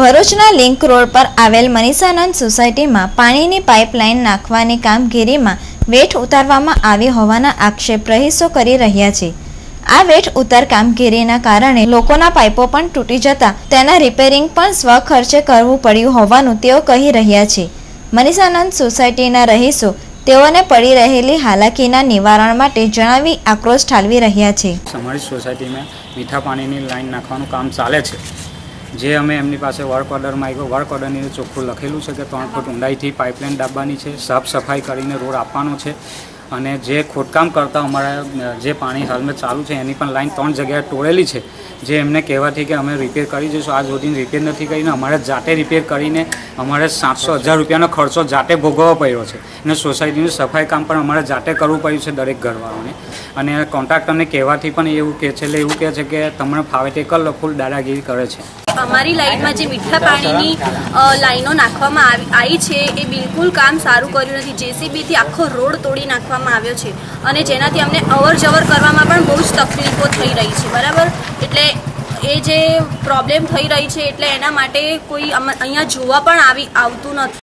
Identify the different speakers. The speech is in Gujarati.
Speaker 1: ભરૂચના લિંક રોડ પર આવેલ મનીષાનંદ સોસાયટીમાં પાણીની પાઇપલાઇન નાખવાની કામગીરીમાં વેઠ ઉતારવામાં આવી હોવાના આક્ષેપ રહીશો કરી રહ્યા છે. આ વેઠ ઉતાર કામગીરીના કારણે લોકોના પાઇપો પણ તૂટી જતા તેના રિપેરિંગ પણ સ્વખર્ચે કરવું પડ્યું હોવાનું તેઓ કહી રહ્યા છે. મનીષાનંદ સોસાયટીના રહીશો તેઓને પડી રહેલી હાલાકીના નિવારણ માટે જણાવી આક્રોશ ઠાલવી રહ્યા છે.
Speaker 2: અમારી સોસાયટીમાં મીઠા પાણીની લાઈન નાખવાનું કામ ચાલે છે. જે અમે એમની પાસે વર્ક ઓર્ડર માંગ્યો. વર્ક ઓર્ડરની ચોખ્ખું લખેલું છે કે ત્રણ ફૂટ ઊંડાઈથી પાઇપલાઇન દાબવાની છે. સાફ સફાઈ કરીને રોડ આપવાનો છે. અને જે ખોદકામ કરતા અમારા, જે પાણી હાલમાં ચાલુ છે, એની પણ લાઈન ત્રણ જગ્યાએ તોડેલી છે, જે એમને કહેવાથી કે અમે રિપેર કરી દઈશું. આ સુધી રિપેર નથી કરીને, અમારે જાતે રિપેર કરીને અમારે સાતસો હજાર રૂપિયાનો ખર્ચો જાતે ભોગવવો પડ્યો છે. અને સોસાયટીનું સફાઈ કામ પણ અમારે જાતે કરવું પડ્યું છે દરેક ઘરવાળાને અને કોન્ટ્રાક્ટરને કહેવાથી પણ એવું કહે છે, એટલે એવું કહે છે કે તમને ફાવે તે કર ફૂલ દાદાગીરી કરે છે.
Speaker 3: અમારી લાઈનમાં જે મીઠા પાણીની લાઈનો નાખવામાં આવી છે, એ બિલકુલ કામ સારું કર્યું નથી. જેસીબીથી આખો રોડ તોડી નાખવામાં આવ્યો છે અને જેનાથી અમને અવર જવર કરવામાં પણ બહુ જ તકલીફો થઈ રહી છે, બરાબર? એટલે એ જે પ્રોબ્લેમ થઈ રહી છે, એટલે એના માટે કોઈ અહીંયા જોવા પણ આવી આવતું નથી.